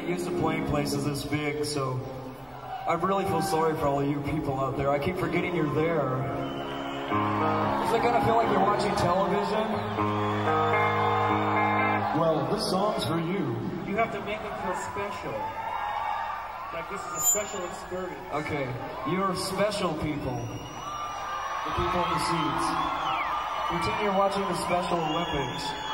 not used to playing places this big, so I really feel sorry for all you people out there. I keep forgetting you're there. Does it kind of feel like you're watching television? Well, this song's for you. You have to make them feel special. Like this is a special experience. Okay, you're special people. The people in the seats. Pretend you're watching the Special Olympics.